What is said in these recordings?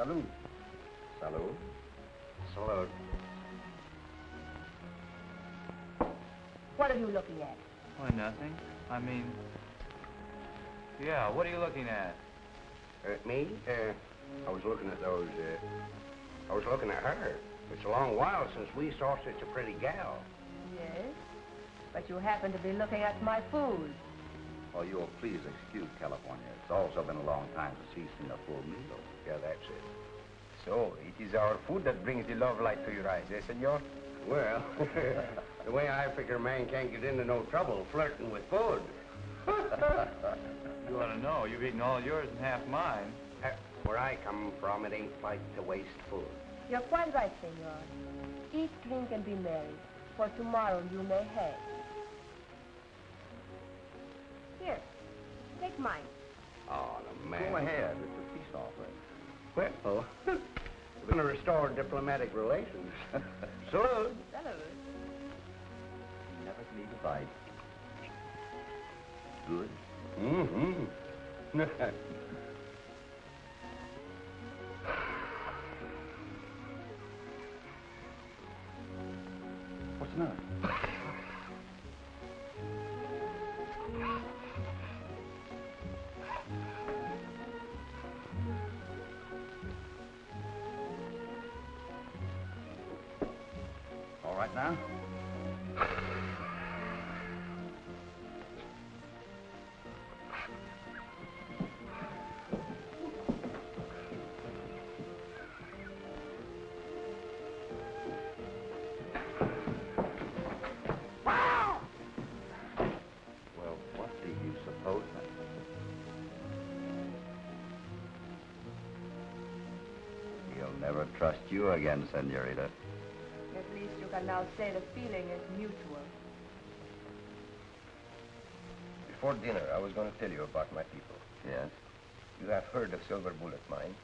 Salud. Salud. Salud. What are you looking at? Why, nothing. I mean, yeah, what are you looking at? Uh, me? Uh, I was looking at those, uh, I was looking at her. It's a long while since we saw such a pretty gal. Yes, but you happen to be looking at my food. Oh, you'll please excuse California. It's also been a long time since he's seen a full meal. Yeah, that's it. So, it is our food that brings the love light to your eyes, eh, senor? Well, the way I figure a man can't get into no trouble flirting with food. You ought to know. You've eaten all yours and half mine. Uh, where I come from, it ain't like to waste food. You're quite right, senor. Eat, drink, and be merry, for tomorrow you may have. Here, take mine. Oh, the man. Go ahead. It's a peace offering. Well, we're going to restore diplomatic relations. Salute. Salud. Never leave a bite. Good. Mm-hmm. What's the matter? Right now? Well, what do you suppose? He'll never trust you again, Senorita. At can now say the feeling is mutual. Before dinner, I was going to tell you about my people. Yes? You have heard of Silver Bullet Mine.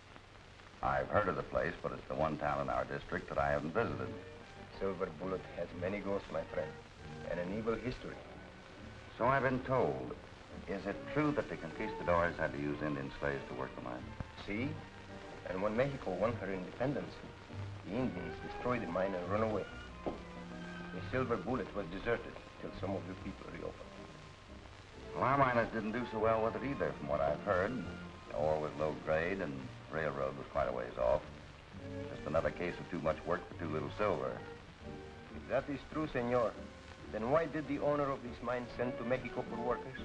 I've heard of the place, but it's the one town in our district that I haven't visited. Silver Bullet has many ghosts, my friend, and an evil history. So I've been told. Is it true that the conquistadors had to use Indian slaves to work the mine? See? And when Mexico won her independence, the Indians destroyed the mine and run away. Silver Bullet was deserted till some of your people reopened. Well, our miners didn't do so well with it either, from what I've heard. The ore was low grade, and the railroad was quite a ways off. Just another case of too much work for too little silver. If that is true, senor, then why did the owner of this mine send to Mexico for workers?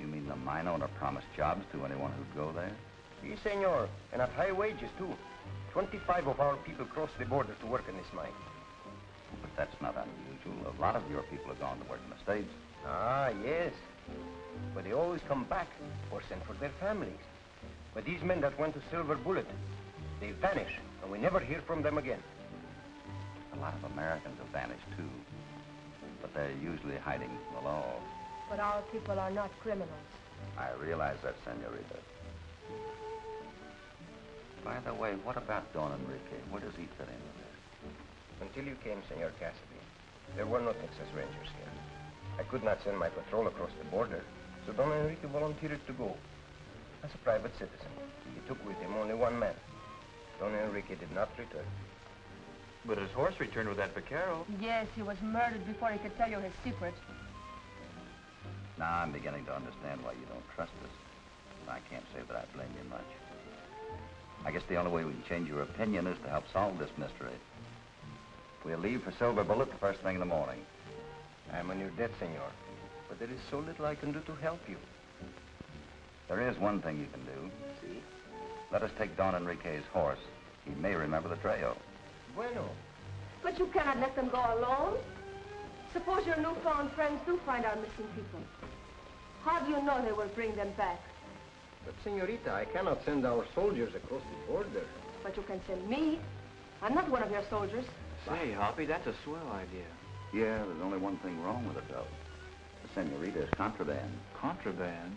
You mean the mine owner promised jobs to anyone who'd go there? Si, senor, and at high wages, too. 25 of our people crossed the border to work in this mine. But that's not unusual. A lot of your people have gone to work in the States. Ah, yes. But they always come back or send for their families. But these men that went to Silver Bullet, they vanish, and we never hear from them again. A lot of Americans have vanished, too. But they're usually hiding from the law. But our people are not criminals. I realize that, senorita. By the way, what about Don Enrique? Where does he fit in with this? Until you came, Senor Cassidy, there were no Texas Rangers here. I could not send my patrol across the border, so Don Enrique volunteered to go. As a private citizen, he took with him only one man. Don Enrique did not return. But his horse returned with that vaquero. Yes, he was murdered before he could tell you his secret. Now I'm beginning to understand why you don't trust us. I can't say that I blame you much. I guess the only way we can change your opinion is to help solve this mystery. We'll leave for Silver Bullet the first thing in the morning. I am on your debt, senor, but there is so little I can do to help you. There is one thing you can do. See? Let us take Don Enrique's horse. He may remember the trail. Bueno. But you cannot let them go alone. Suppose your newfound friends do find our missing people. How do you know they will bring them back? But, senorita, I cannot send our soldiers across the border. But you can send me. I'm not one of your soldiers. Say, Hoppy, that's a swell idea. Yeah, there's only one thing wrong with it, though. The senorita is contraband. Contraband?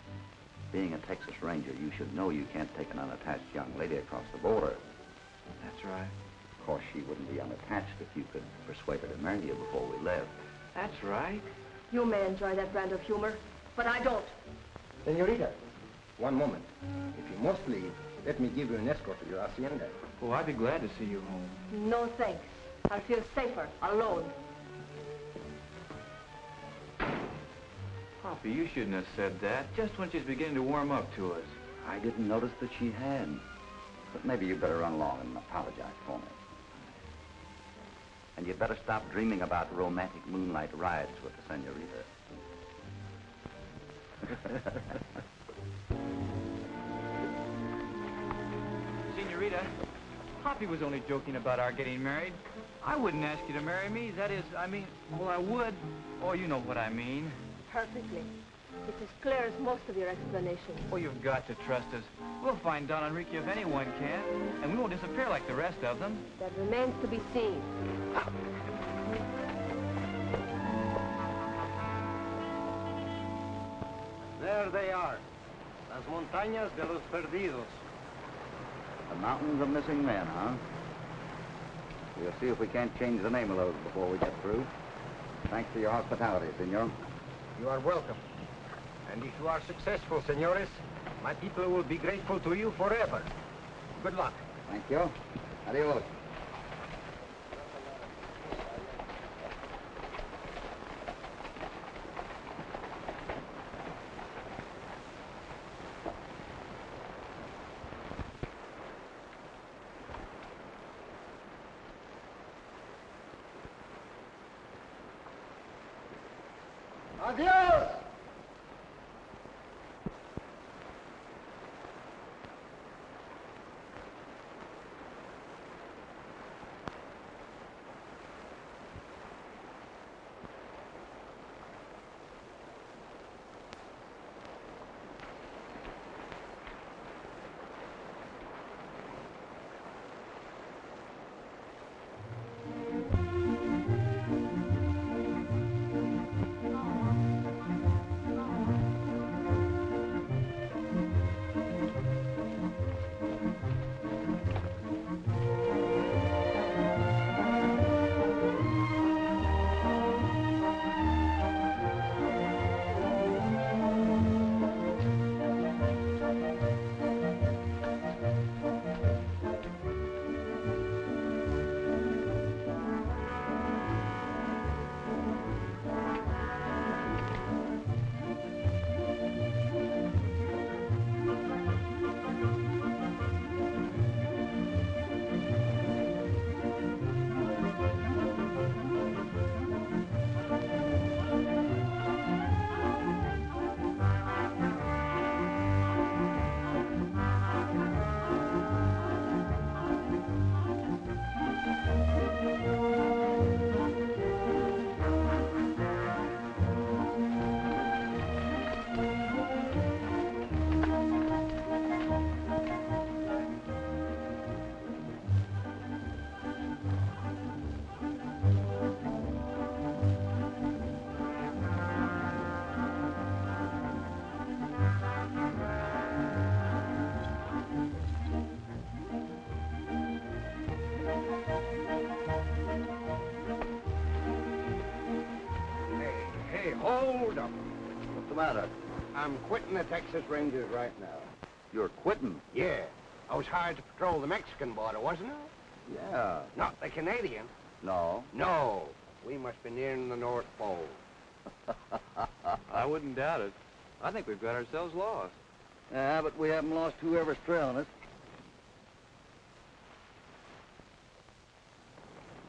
Being a Texas Ranger, you should know you can't take an unattached young lady across the border. That's right. Of course, she wouldn't be unattached if you could persuade her to marry you before we left. That's right. You may enjoy that brand of humor, but I don't. Senorita, one moment. If you must leave, let me give you an escort to your hacienda. Oh, I'd be glad to see you home. No thanks. I'll feel safer alone. Hoppy, you shouldn't have said that, just when she's beginning to warm up to us. I didn't notice that she had. But maybe you'd better run along and apologize for me. And you'd better stop dreaming about romantic moonlight rides with the senorita. Senorita, Hoppy was only joking about our getting married. I wouldn't ask you to marry me. That is, I mean, well, I would. Oh, you know what I mean. Perfectly. It's as clear as most of your explanations. Oh, you've got to trust us. We'll find Don Enrique if anyone can, and we won't disappear like the rest of them. That remains to be seen. There they are. Las montañas de los perdidos. The mountains of missing men, huh? We'll see if we can't change the name of those before we get through. Thanks for your hospitality, senor. You are welcome. And if you are successful, senores, my people will be grateful to you forever. Good luck. Thank you. Adios. Hold up. What's the matter? I'm quitting the Texas Rangers right now. You're quitting. Yeah. I was hired to patrol the Mexican border, wasn't I? Yeah. Not the Canadian. No. No. We must be nearing the North Pole. I wouldn't doubt it. I think we've got ourselves lost. Yeah, but we haven't lost whoever's trailing us.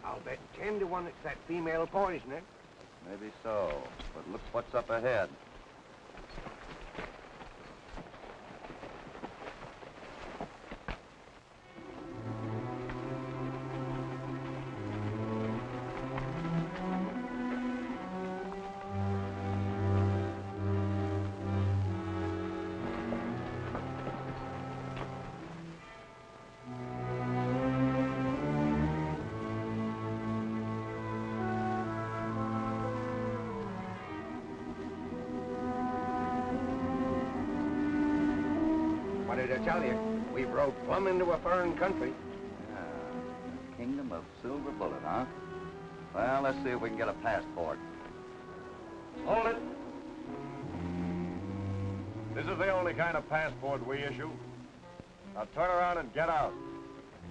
I'll bet ten to one it's that female poisoner. Maybe so. But look what's up ahead. Plumb into a foreign country. Yeah, the Kingdom of Silver Bullet, huh? Well, let's see if we can get a passport. Hold it. This is the only kind of passport we issue. Now turn around and get out.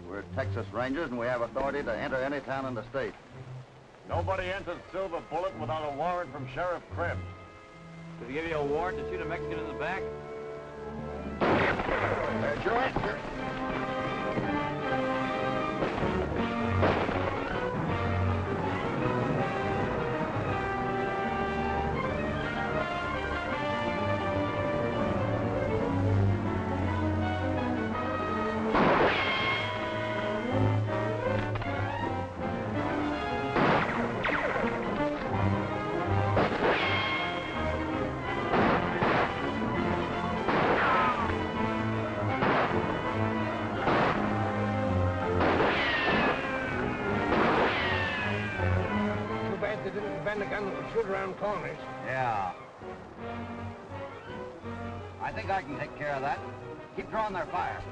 We're Texas Rangers, and we have authority to enter any town in the state. Nobody enters Silver Bullet without a warrant from Sheriff Krebs. Did he give you a warrant to shoot a Mexican in the back? There's Yeah. I think I can take care of that. Keep drawing their fire.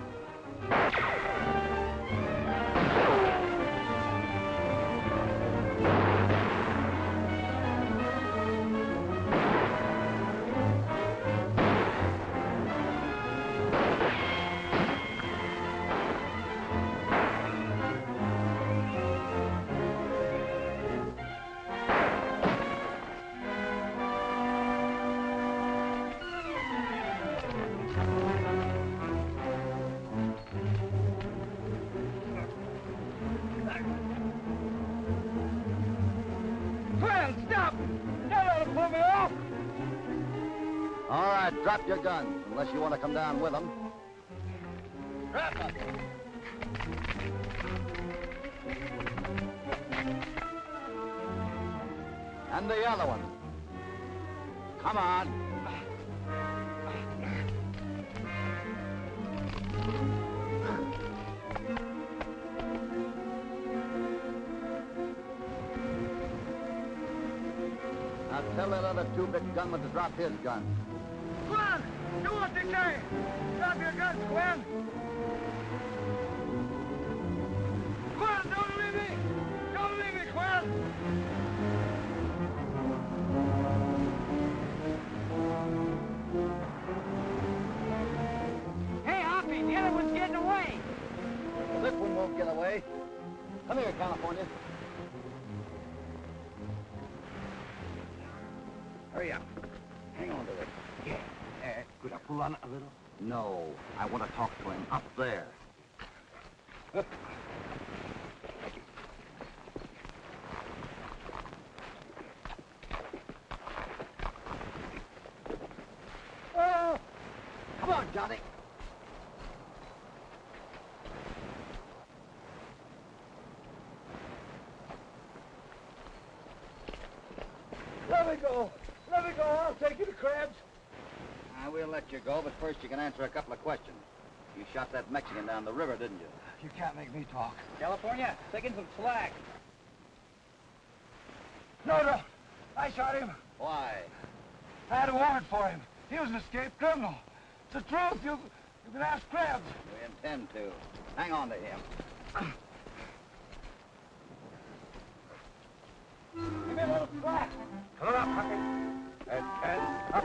Your guns, unless you want to come down with them. Drop it! And the other one. Come on. Now tell that other two-bit gunman to drop his gun. They! Drop your guns, don't leave me! Don't leave me! Hey, Hoppy, the other one's getting away. This one won't get away. Come here, California. No, I want to talk to him up there. Oh! Come on, Johnny. Let me go! Let me go! I'll take you to Krebs! I will let you go, but first you can answer a couple of questions. You shot that Mexican down the river, didn't you? You can't make me talk. California, taking some slack. No, no! I shot him! Why? I had a warrant for him. He was an escaped criminal. It's the truth. You, you can ask Krebs. We intend to. Hang on to him. Give me a little slack. Come on up, Hoppy. And, and, up,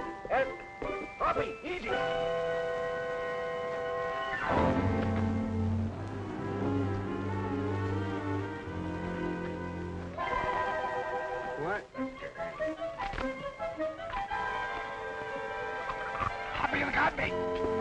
easy. What? Hoppy, you got me.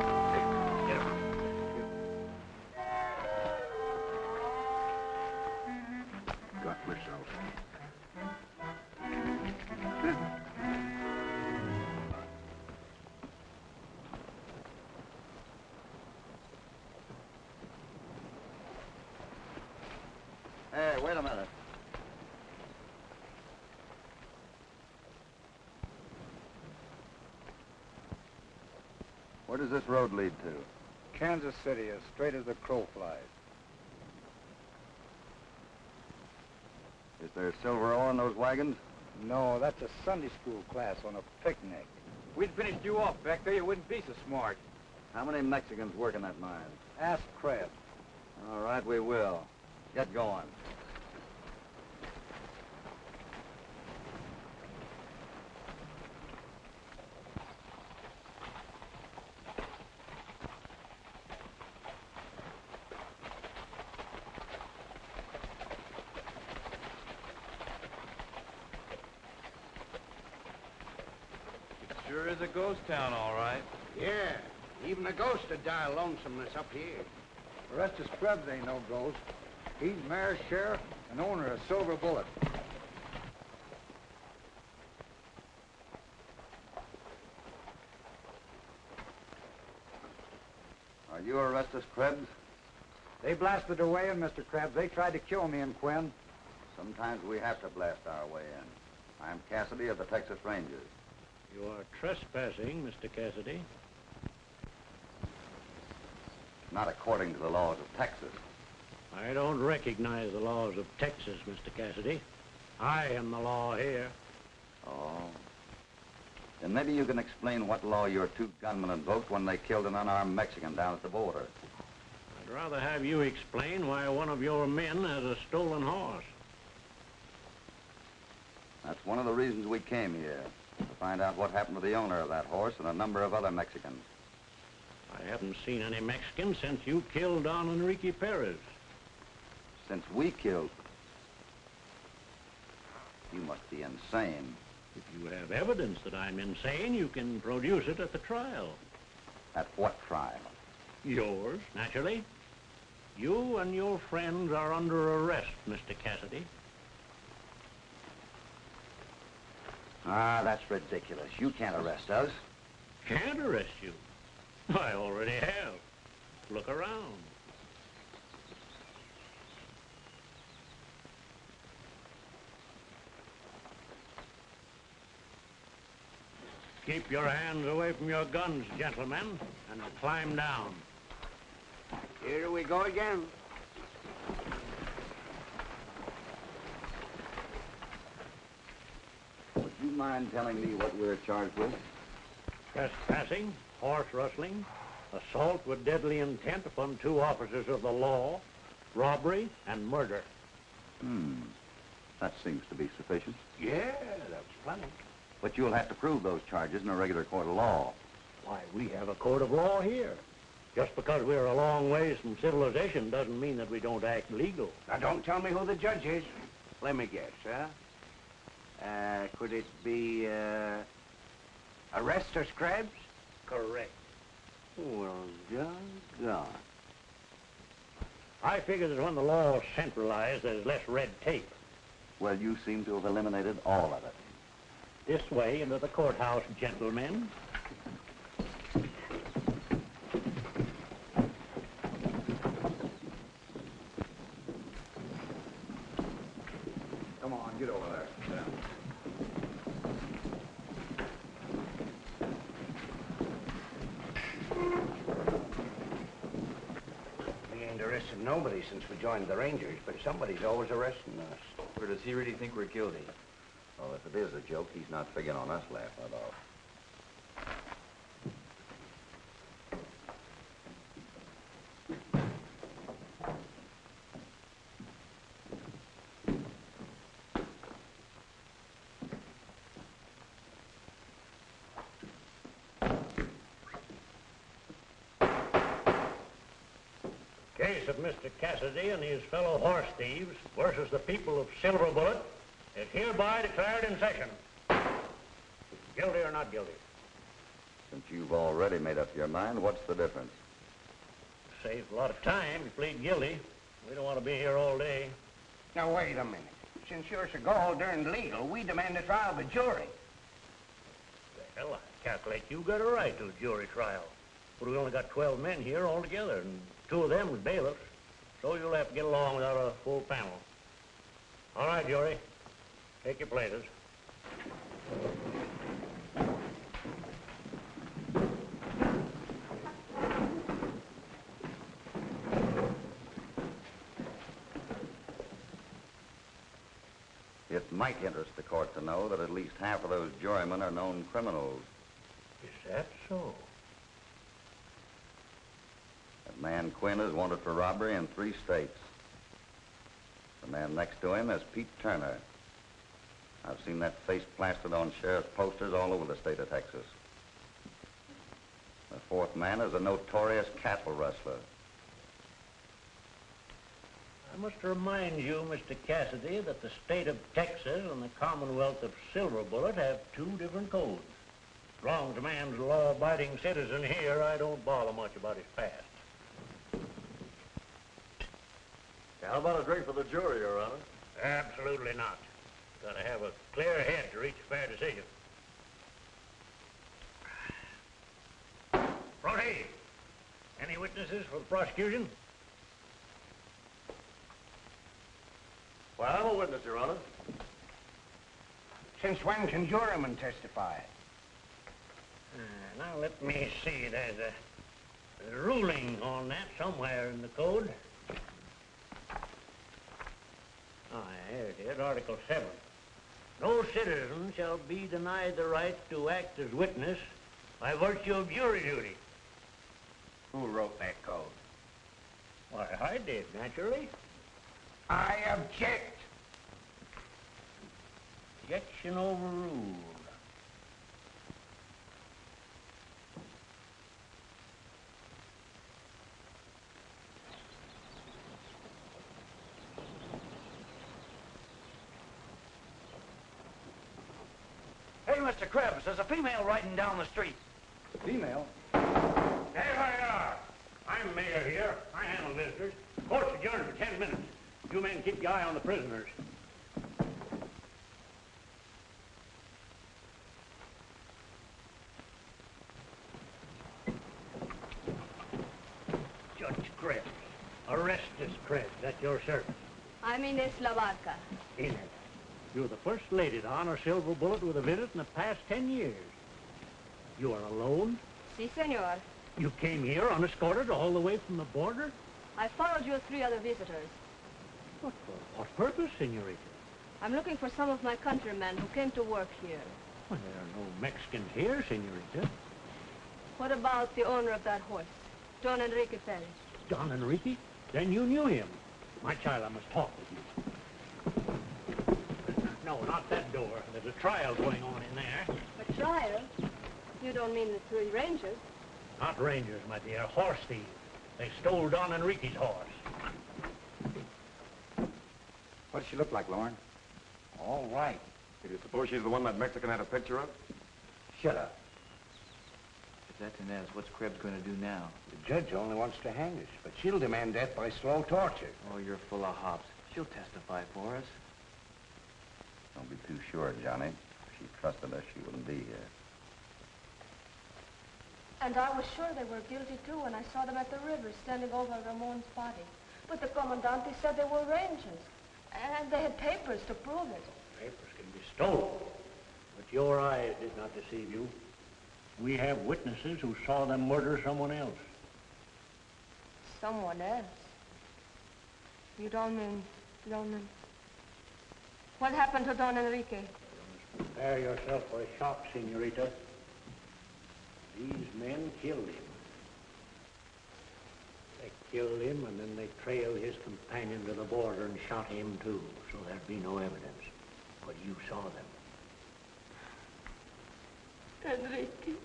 Where does this road lead to? Kansas City, as straight as the crow flies. Is there silver ore in those wagons? No, that's a Sunday school class on a picnic. We'd finished you off back there, you wouldn't be so smart. How many Mexicans work in that mine? Ask Krebs. All right, we will. Get going. Is a ghost town, all right. Yeah, even a ghost would die of lonesomeness up here. Orestes Krebs ain't no ghost. He's mayor, sheriff, and owner of Silver Bullet. Are you Orestes Krebs? They blasted their way in, Mr. Krebs. They tried to kill me and Quinn. Sometimes we have to blast our way in. I'm Cassidy of the Texas Rangers. You are trespassing, Mr. Cassidy. Not according to the laws of Texas. I don't recognize the laws of Texas, Mr. Cassidy. I am the law here. Oh. Then maybe you can explain what law your two gunmen invoked when they killed an unarmed Mexican down at the border. I'd rather have you explain why one of your men has a stolen horse. That's one of the reasons we came here, find out what happened to the owner of that horse and a number of other Mexicans. I haven't seen any Mexicans since you killed Don Enrique Perez. Since we killed... You must be insane. If you have evidence that I'm insane, you can produce it at the trial. At what trial? Yours, naturally. You and your friends are under arrest, Mr. Cassidy. Ah, that's ridiculous. You can't arrest us. Can't arrest you. I already have. Look around. Keep your hands away from your guns, gentlemen, and climb down. Here we go again. Would you mind telling me what we're charged with? Trespassing, horse rustling, assault with deadly intent upon two officers of the law, robbery, and murder. Hmm. That seems to be sufficient. Yeah, that's plenty. But you'll have to prove those charges in a regular court of law. Why, we have a court of law here. Just because we're a long ways from civilization doesn't mean that we don't act legal. Now, don't tell me who the judge is. Let me guess, huh? Uh, could it be, uh, Arrestus Krebs? Correct. Well, doggone. I figure that when the law is centralized, there's less red tape. Well, you seem to have eliminated all of it. This way into the courthouse, gentlemen. Come on, get over there. We ain't arrested nobody since we joined the Rangers, but somebody's always arresting us. Or does he really think we're guilty? Well, if it is a joke, he's not figuring on us laughing it off. Case of Mr. Cassidy and his fellow horse thieves versus the people of Silver Bullet is hereby declared in session. Guilty or not guilty? Since you've already made up your mind, what's the difference? Saves a lot of time. You plead guilty. We don't want to be here all day. Now, wait a minute. Since you're so gall-darned legal, we demand a trial of a jury. Well, I calculate you got a right to a jury trial. But we only got 12 men here altogether, and two of them is bailiffs. So you'll have to get along without a full panel. All right, jury. Take your places. It might interest the court to know that at least half of those jurymen are known criminals. Is that so? The man Quinn is wanted for robbery in three states. The man next to him is Pete Turner. I've seen that face plastered on sheriff's posters all over the state of Texas. The fourth man is a notorious cattle rustler. I must remind you, Mr. Cassidy, that the state of Texas and the Commonwealth of Silver Bullet have two different codes. As a man's law-abiding citizen here, I don't bother much about his past. How about a drink for the jury, Your Honor? Absolutely not. Gotta have a clear head to reach a fair decision. Brody, any witnesses for the prosecution? Well, I'm a witness, Your Honor. Since when can jurymen testify? Uh, now, let me see. There's a, there's a ruling on that somewhere in the code. Oh, here it is, Article 7. No citizen shall be denied the right to act as witness by virtue of jury duty. Who wrote that code? Why, I did, naturally. I object. Objection overruled. Hey, Mr. Krebs, there's a female riding down the street. Female? There I are. I'm mayor here. I handle visitors. Court's adjourned for ten minutes. You men keep your eye on the prisoners. Judge Krebs. Arrest this Krebs. That's your service. I'm Inez Labarca. Inez, you're the first lady to honor Silver Bullet with a visit in the past ten years. You are alone? Si, senor. You came here unescorted all the way from the border? I followed your three other visitors. What for? What purpose, senorita? I'm looking for some of my countrymen who came to work here. Well, there are no Mexicans here, senorita. What about the owner of that horse, Don Enrique Perez? Don Enrique? Then you knew him. My child, I must talk with you. No, not that door. There's a trial going on in there. A trial? You don't mean the three rangers? Not rangers, my dear. Horse thieves. They stole Don Enrique's horse. What does she look like, Lauren? All right. Do you suppose she's the one that Mexican had a picture of? Shut up. If that's Inez, what's Krebs going to do now? The judge only wants to hang us, but she'll demand death by slow torture. Oh, you're full of hops. She'll testify for us. Don't be too sure, Johnny. If she trusted us, she wouldn't be here. And I was sure they were guilty too when I saw them at the river standing over Ramon's body. But the commandante said they were rangers. And they had papers to prove it. Papers can be stolen. But your eyes did not deceive you. We have witnesses who saw them murder someone else. Someone else. You don't mean, you don't mean... What happened to Don Enrique? Prepare yourself for a shock, senorita. These men killed him. They killed him, and then they trailed his companion to the border and shot him, too, so there'd be no evidence. But you saw them. Enrique.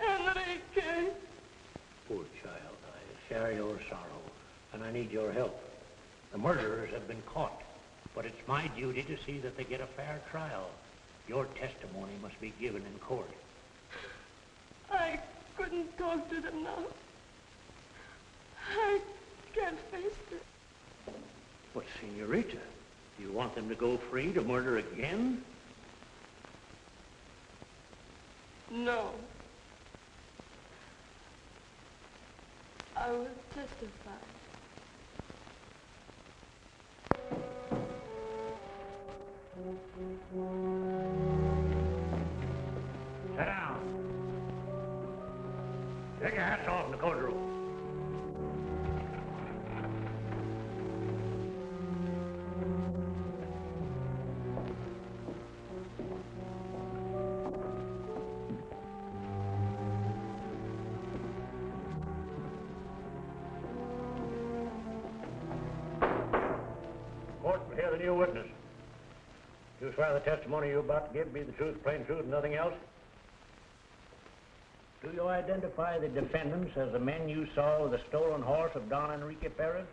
Enrique. Poor child, I share your sorrow, and I need your help. The murderers have been caught, but it's my duty to see that they get a fair trial. Your testimony must be given in court. I couldn't talk to them now. I can't face them. But, senorita, do you want them to go free to murder again? No. I will testify. Sit down. Take your hats off in the courtroom. to swear the testimony you're about to give be the truth, plain truth, and nothing else? Do you identify the defendants as the men you saw with the stolen horse of Don Enrique Perez?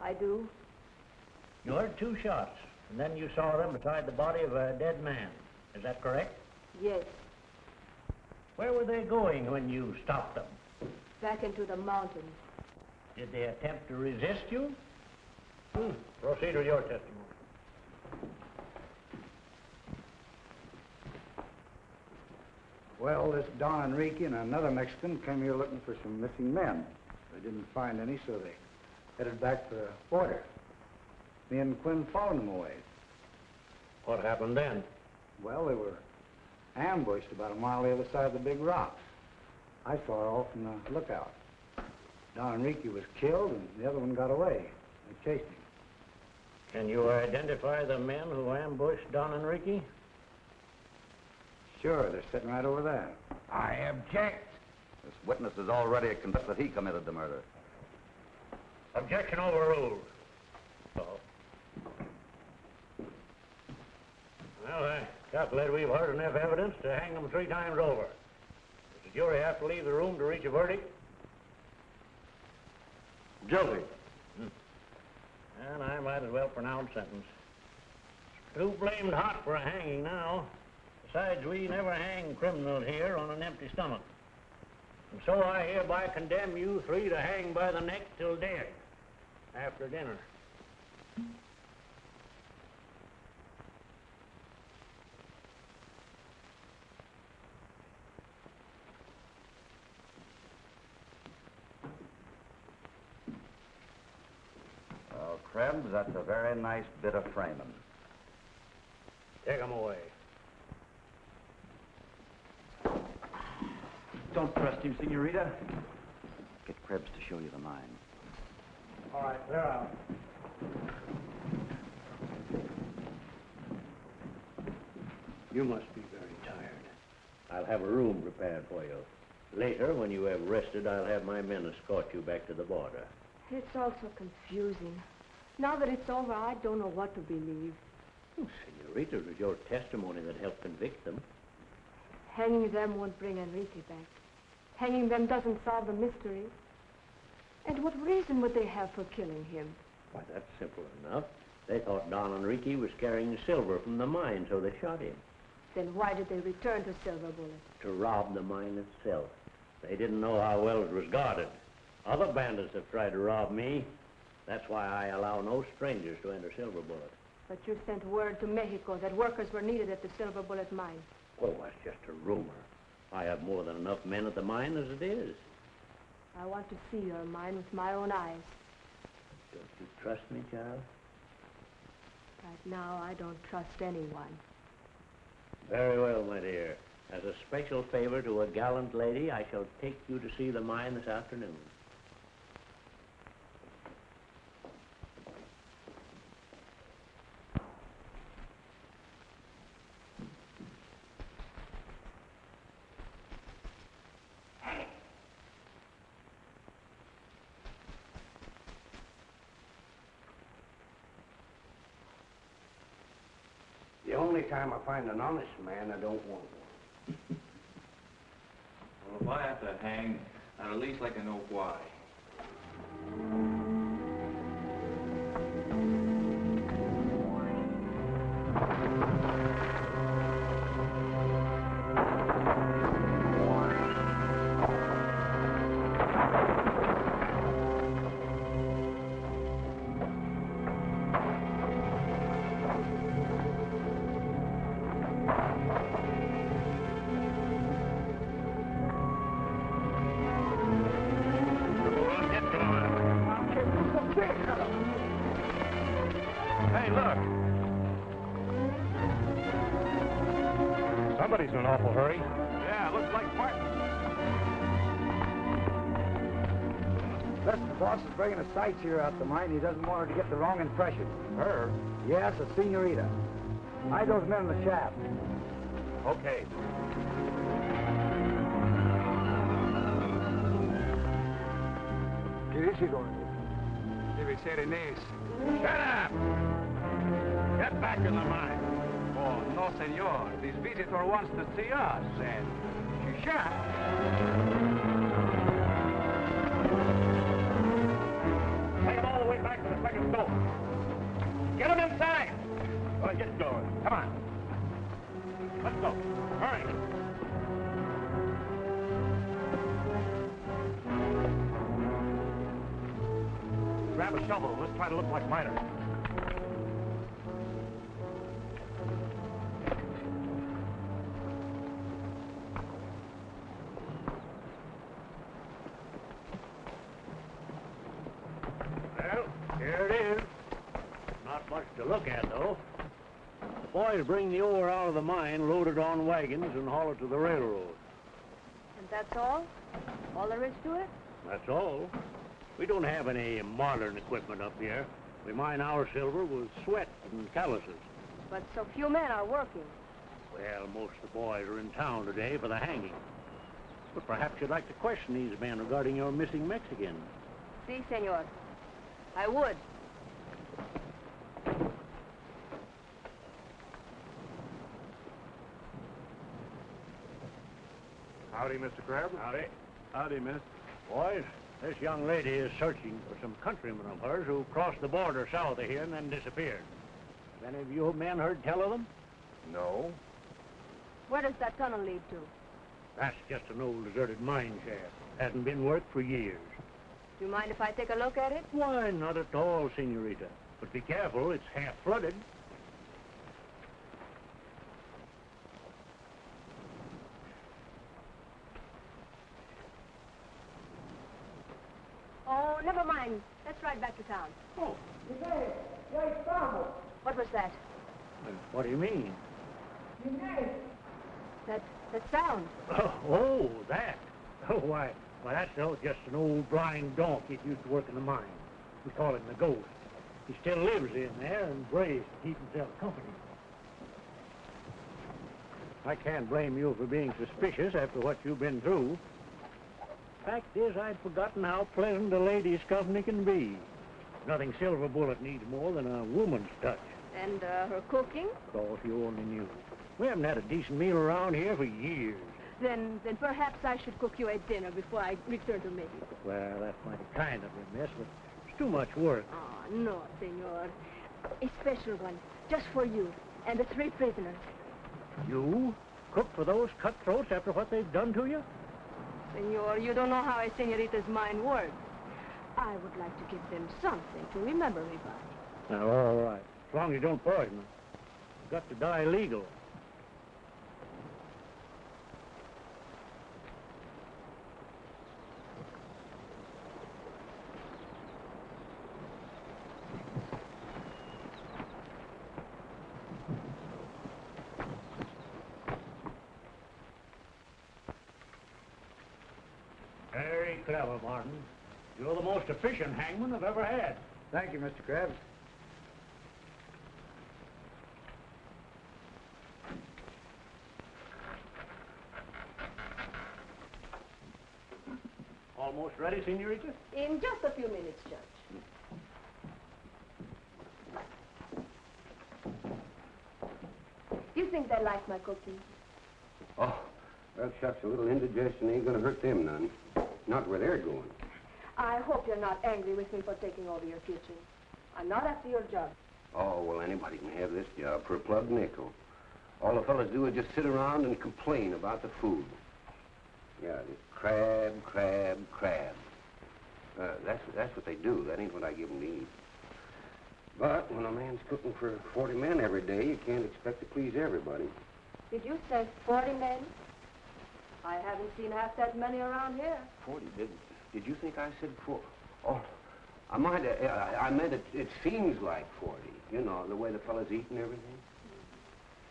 I do. You heard two shots, and then you saw them beside the body of a dead man. Is that correct? Yes. Where were they going when you stopped them? Back into the mountains. Did they attempt to resist you? Hmm. Proceed with your testimony. Well, this Don Enrique and another Mexican came here looking for some missing men. They didn't find any, so they headed back for the border. Me and Quinn followed them away. What happened then? Well, they were ambushed about a mile the other side of the big rocks. I saw it all from the lookout. Don Enrique was killed, and the other one got away. They chased him. Can you identify the men who ambushed Don Enrique? Sure, they're sitting right over there. I object. This witness has already confessed that he committed the murder. Objection overruled. So. Well, I calculate we've heard enough evidence to hang them three times over. Does the jury have to leave the room to reach a verdict? Guilty. Hmm. And I might as well pronounce sentence. Too blamed hot for a hanging now. Besides, we never hang criminals here on an empty stomach. And so I hereby condemn you three to hang by the neck till dead after dinner. Well, Krebs, that's a very nice bit of framing. Take 'em away. Don't trust him, Senorita. Get Krebs to show you the mine. All right, clear out. You must be very tired. I'll have a room prepared for you. Later, when you have rested, I'll have my men escort you back to the border. It's all so confusing. Now that it's over, I don't know what to believe. Oh, Senorita, it was your testimony that helped convict them. Hanging them won't bring Enrique back. Hanging them doesn't solve the mystery. And what reason would they have for killing him? Why, that's simple enough. They thought Don Enrique was carrying silver from the mine, so they shot him. Then why did they return to Silver Bullet? To rob the mine itself. They didn't know how well it was guarded. Other bandits have tried to rob me. That's why I allow no strangers to enter Silver Bullet. But you sent word to Mexico that workers were needed at the Silver Bullet mine. Oh, that's just a rumor. I have more than enough men at the mine as it is. I want to see your mine with my own eyes. Don't you trust me, child? Right now, I don't trust anyone. Very well, my dear. As a special favor to a gallant lady, I shall take you to see the mine this afternoon. The only time I find an honest man, I don't want one. Well, if I have to hang, I'd at least like to know why. Hurry. Yeah, looks like Martin. Listen, the boss is bringing a sightseer out to mine. He doesn't want her to get the wrong impression. Her? Yes, a senorita. Hide those men in the shaft. Okay. Here she goes. Debe ser Inés. Shut up! Get back in the mine. No, senor. This visitor wants to see us, and she shall. Take him all the way back to the second door. Get him inside. All right, get going. Come on. Let's go. Hurry. Grab a shovel. Let's try to look like miners. Bring the ore out of the mine, load it on wagons, and haul it to the railroad. And that's all? All there is to it? That's all. We don't have any modern equipment up here. We mine our silver with sweat and calluses. But so few men are working. Well, most of the boys are in town today for the hanging. But perhaps you'd like to question these men regarding your missing Mexican. Si, senor. I would. Howdy, Mr. Krebs. Howdy. Howdy, miss. Boys, this young lady is searching for some countrymen of hers who crossed the border south of here and then disappeared. Have any of you men heard tell of them? No. Where does that tunnel lead to? That's just an old deserted mine shaft. Hasn't been worked for years. Do you mind if I take a look at it? Why, not at all, senorita. But be careful, it's half flooded. Oh, never mind. Let's ride back to town. Oh, you say. What was that? what do you mean? That that sound. Oh, oh, that. Oh, why, why, that's no, just an old blind donkey that used to work in the mine. We call him the ghost. He still lives in there and brays to keep himself company. I can't blame you for being suspicious after what you've been through. Fact is, I'd forgotten how pleasant a lady's company can be. Nothing Silver Bullet needs more than a woman's touch. And uh, her cooking? Oh, if you only knew. We haven't had a decent meal around here for years. Then then perhaps I should cook you a dinner before I return to Mexico. Well, that's mighty kind of you, miss, but it's too much work. Oh, no, senor. A special one, just for you and the three prisoners. You cook for those cutthroats after what they've done to you? Senor, you don't know how a senorita's mind works. I would like to give them something to remember me by. Now, all right. As long as you don't poison them. You've got to die legal. Very Martin. You're the most efficient hangman I've ever had. Thank you, Mr. Krebs. Almost ready, senorita? In just a few minutes, Judge. You think they like my cooking? Oh, well, shucks, a little indigestion ain't gonna hurt them none. Not where they're going. I hope you're not angry with me for taking over your kitchen. I'm not after your job. Oh, well, anybody can have this job for a plug nickel. All the fellas do is just sit around and complain about the food. Yeah, just crab, crab, crab. Uh, that's, that's what they do. That ain't what I give them to eat. But when a man's cooking for 40 men every day, you can't expect to please everybody. Did you say 40 men? I haven't seen half that many around here. 40, did, did you think I said four? Oh, I might I, I meant it, it seems like 40. You know, the way the fellas eat and everything.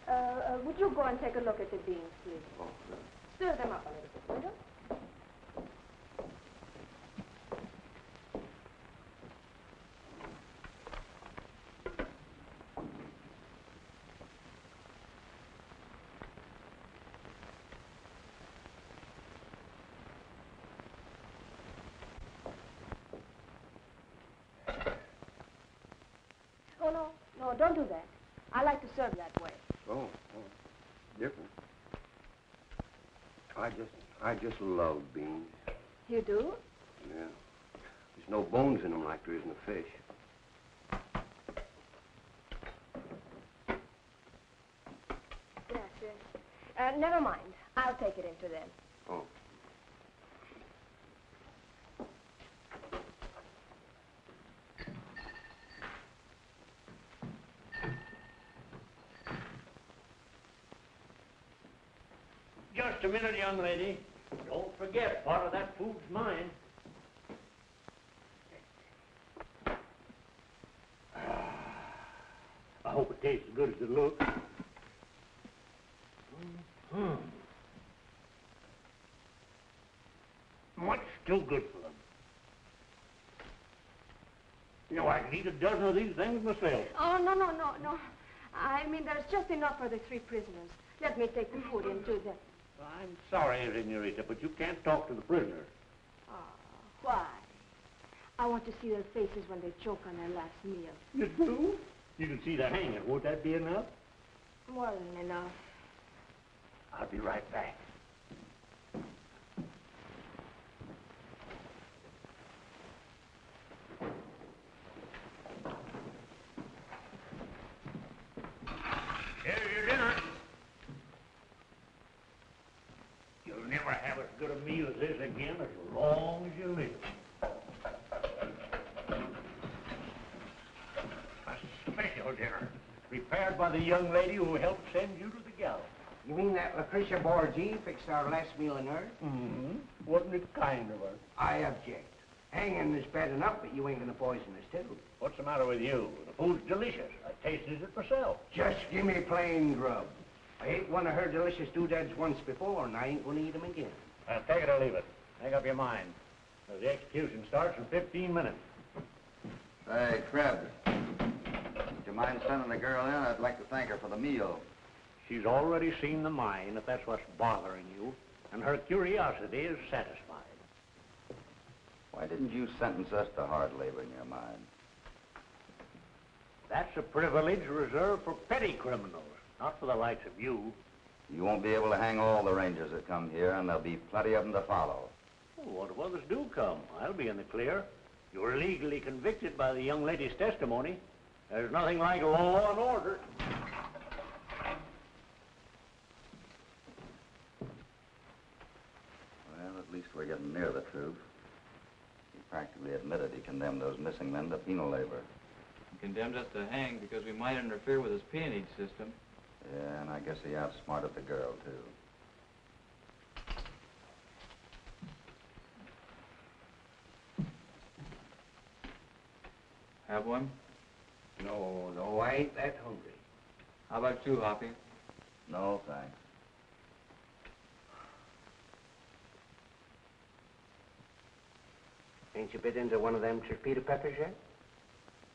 Uh, uh, would you go and take a look at the beans, please? Oh, uh, Stir them up a little bit, will you? No, don't do that. I like to serve that way. Oh, oh, different. I just, I just love beans. You do? Yeah. There's no bones in them like there is in a fish. Yes, yes. Uh, never mind. I'll take it into them. Oh. Just a minute, young lady. Don't forget, part of that food's mine. I hope it tastes as good as it looks. Hmm. Much too good for them. You know, I can eat a dozen of these things myself. Oh, no, no, no, no. I mean, there's just enough for the three prisoners. Let me take the food and do them. I'm sorry, Senorita, but you can't talk to the prisoner. Oh, why? I want to see their faces when they choke on their last meal. You do? You can see the hanging. Won't that be enough? More than enough. I'll be right back. Here's your dinner. You'll never have as good a meal as this again as long as you live. A special dinner, prepared by the young lady who helped send you to the gallows. You mean that Lucretia Borgia fixed our last meal on earth? Mm-hmm. Wasn't it kind of her? I object. Hanging is bad enough, but you ain't gonna poison us, too. What's the matter with you? The food's delicious. I tasted it myself. Just give me plain grub. I ate one of her delicious doodads once before, and I ain't gonna eat them again. Now, take it or leave it. Make up your mind. The execution starts in 15 minutes. Hey, Krebs. You mind sending the girl in? I'd like to thank her for the meal. She's already seen the mine, if that's what's bothering you, and her curiosity is satisfied. Why didn't you sentence us to hard labor in your mine? That's a privilege reserved for petty criminals, not for the likes of you. You won't be able to hang all the rangers that come here, and there'll be plenty of them to follow. Well, what if others do come? I'll be in the clear. You're legally convicted by the young lady's testimony. There's nothing like law and order. Well, at least we're getting near the truth. He practically admitted he condemned those missing men to penal labor. He condemned us to hang because we might interfere with his peonage system. Yeah, and I guess he outsmarted the girl, too. Have one? No, no, I ain't that hungry. How about you, Hoppy? No, thanks. Ain't you bit into one of them torpedo peppers yet?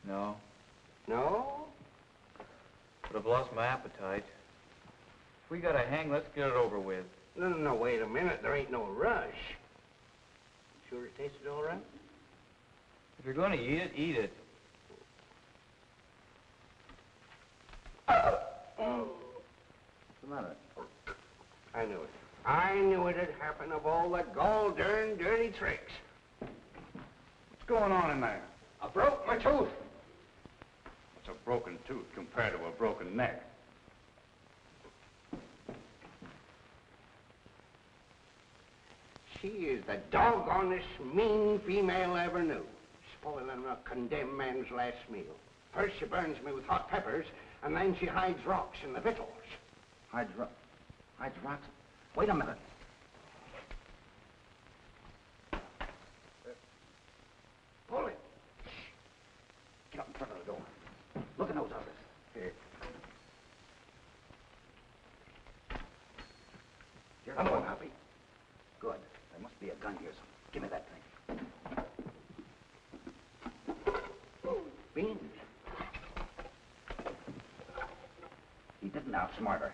No. No? But I've lost my appetite. If we gotta hang, let's get it over with. No, no, no, wait a minute. There ain't no rush. Sure it tasted all right? If you're gonna eat it, eat it. What's the matter? I knew it. I knew it'd happen of all the gall darn dirty tricks. What's going on in there? I broke my tooth. It's a broken tooth compared to a broken neck. She is the doggonest mean female I ever knew. Spoiling a condemned man's last meal. First she burns me with hot peppers, and then she hides rocks in the victuals. Hides, ro- hides rocks. Wait a minute. Pull it. Get up in front of the door. Look at those others. Here. Here's Come the on, one. Hoppy. Good. There must be a gun here somewhere. Give me that thing. Beans. He didn't outsmart her.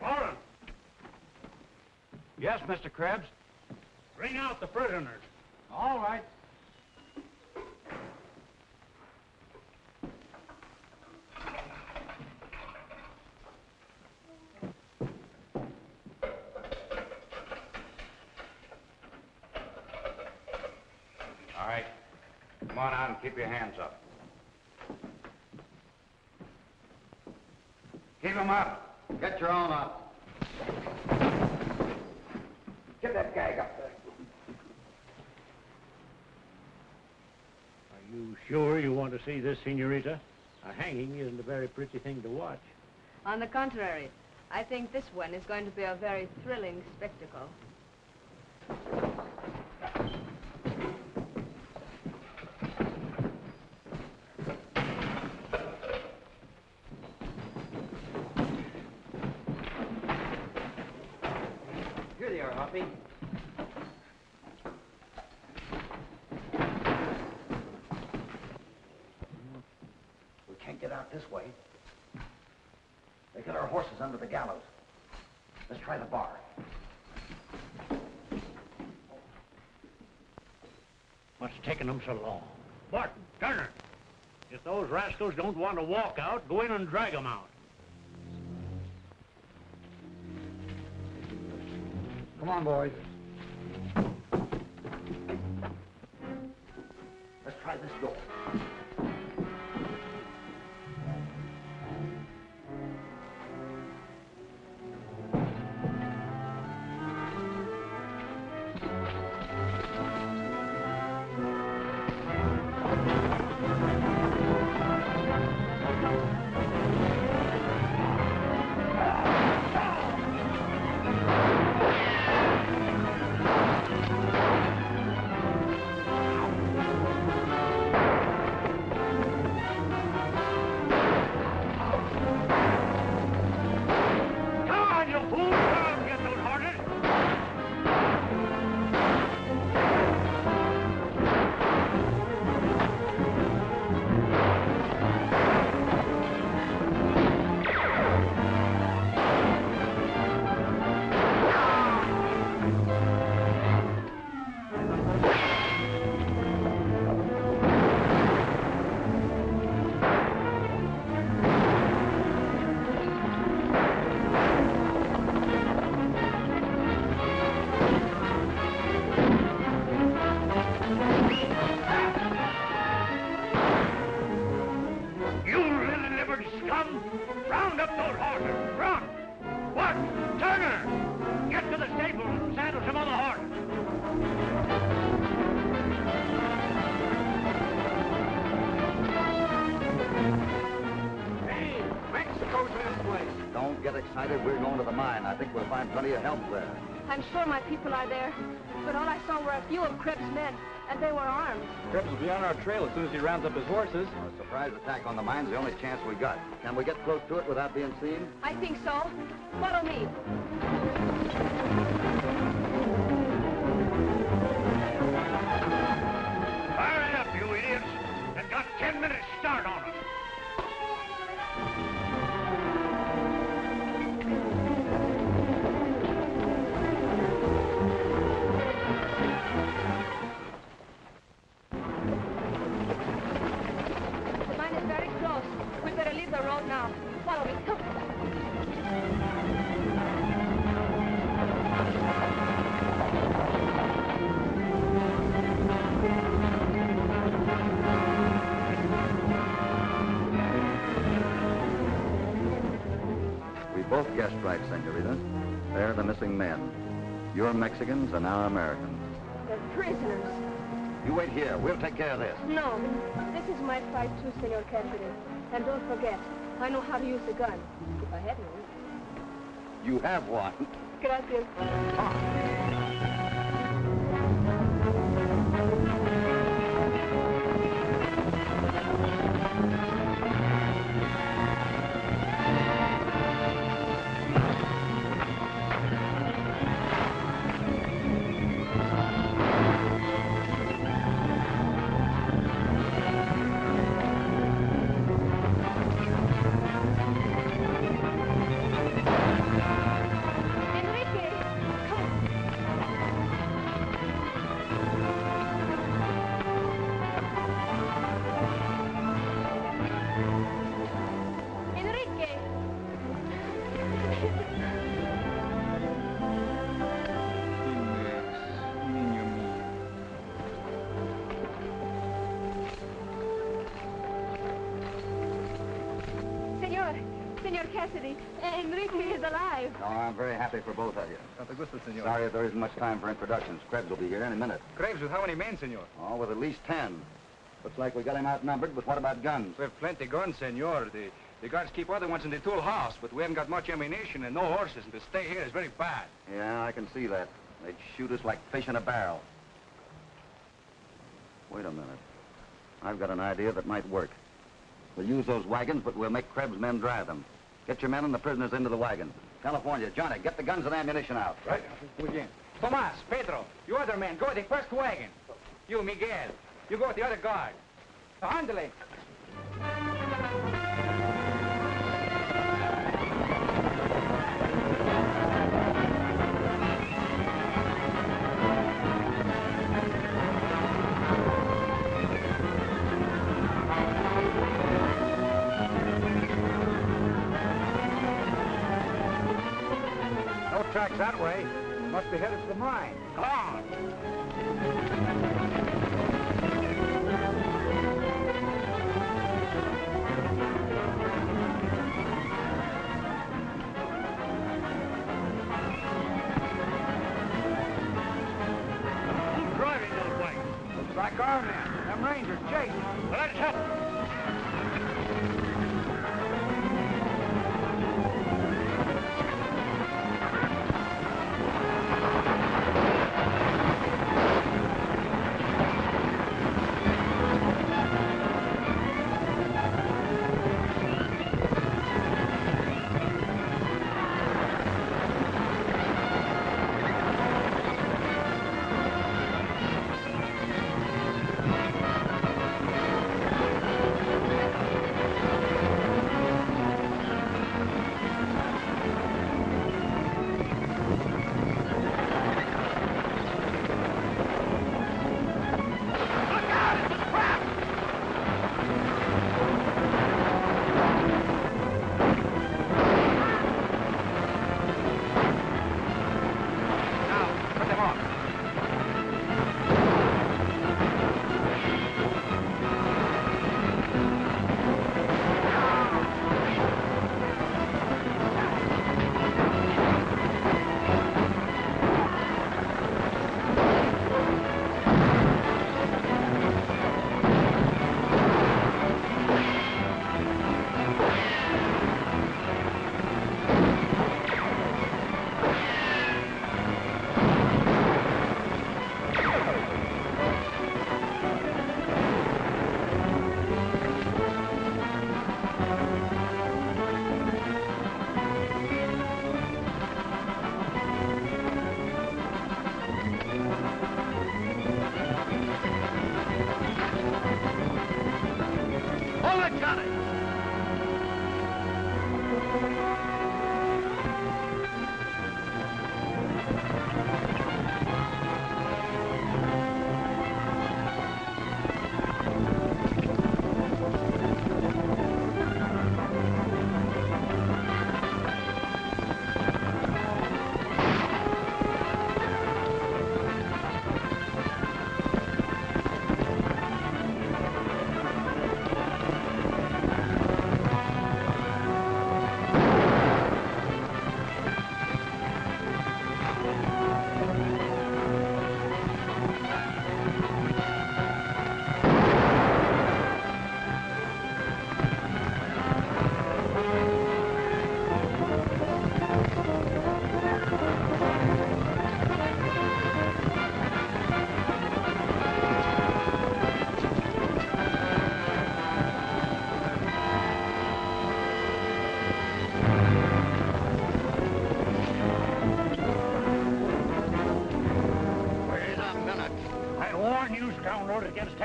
Lauren! Yes, Mr. Krebs. Bring out the prisoners. All right. All right. Come on out and keep your hands up. Keep them up. Get your own up. Get that gag up there. Are you sure you want to see this, senorita? A hanging isn't a very pretty thing to watch. On the contrary, I think this one is going to be a very thrilling spectacle. Here they are, Hoppy. We can't get out this way. They got our horses under the gallows. Let's try the bar. What's taking them so long? Barton, Turner, if those rascals don't want to walk out, go in and drag them out. Come on, boys. Attack on the mine's the only chance we got. Can we get close to it without being seen? I think so. Follow me. You're Mexicans and our Americans. They're prisoners. You wait here. We'll take care of this. No, this is my fight too, Senor Cassidy. And don't forget, I know how to use a gun. If I had one. You have one. Gracias. Enrique, enrique enrique is alive oh i'm very happy for both of you. Santa Gusta, senor. Sorry if there isn't much time for introductions. Graves will be here any minute. Graves with how many men, senor? Oh, with at least ten. Looks like we got him outnumbered, but what about guns? We have plenty guns, senor. The, the guards keep other ones in the tool house, but we haven't got much ammunition and no horses, and to stay here is very bad. Yeah, I can see that. They'd shoot us like fish in a barrel. Wait a minute. I've got an idea that might work. We'll use those wagons, but we'll make Krebs' men drive them. Get your men and the prisoners into the wagon. California, Johnny, get the guns and ammunition out. Right. Muy bien. Tomas, Pedro, you other men, go with the first wagon. You, Miguel, you go with the other guard. No Like our men. Them rangers chasing. Well, let's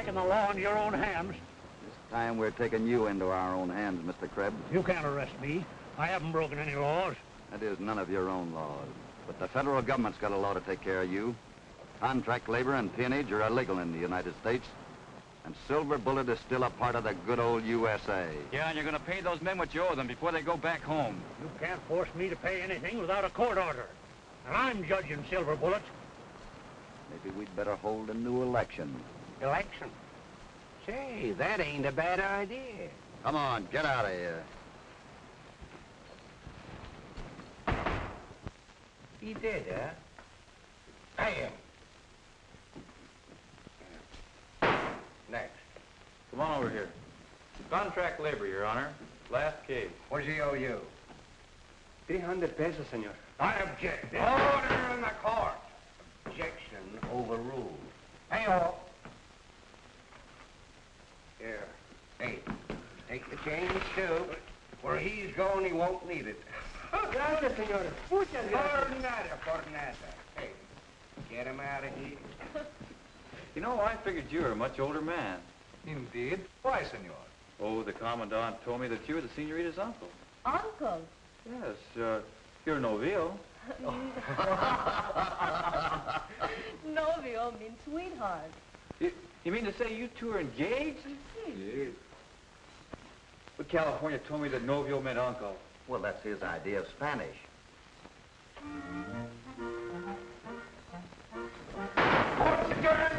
taking the law into your own hands. This time we're taking you into our own hands, Mr. Krebs. You can't arrest me. I haven't broken any laws. That is none of your own laws. But the federal government's got a law to take care of you. Contract labor and peonage are illegal in the United States. And Silver Bullet is still a part of the good old USA. Yeah, and you're gonna pay those men what you owe them before they go back home. You can't force me to pay anything without a court order. And I'm judging Silver Bullet. Maybe we'd better hold a new election election. Say, that ain't a bad idea. Come on, get out of here. He did, huh? I am. Next. Come on over here. Contract labor, Your Honor. Last case. What does he owe you? 300 pesos, senor. I object. Order in the court. Objection overruled. Pay off. Here. Hey, take the change, too. Where he's going, he won't need it. Gracias, senor. Muchas For nada, for nada. Hey, get him out of here. You know, I figured you were a much older man. Indeed. Why, senor? Oh, the Commandant told me that you were the senorita's uncle. Uncle. Yes, uh, you're Novio. Novio means sweetheart. You, you mean to say you two are engaged? Yes. But California told me that Novio meant uncle. Well, that's his idea of Spanish. What's the gun?